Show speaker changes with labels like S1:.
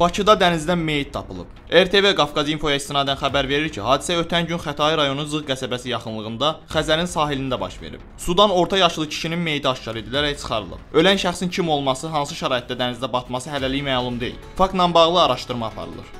S1: Bakıda dənizdən meyit tapılıb. RTV Qafqaz Infoya istinadən xəbər verir ki, hadisə ötən gün Xətai rayonu Zığ qəsəbəsi yaxınlığında Xəzərin sahilində baş verib. Sudan orta yaşlı kişinin meyiti aşkar edilərək çıxarılıb. Ölən şəxsin kim olması, hansı şəraitdə dənizdə batması hələlik məlum deyil. Faktla bağlı araşdırma aparılır.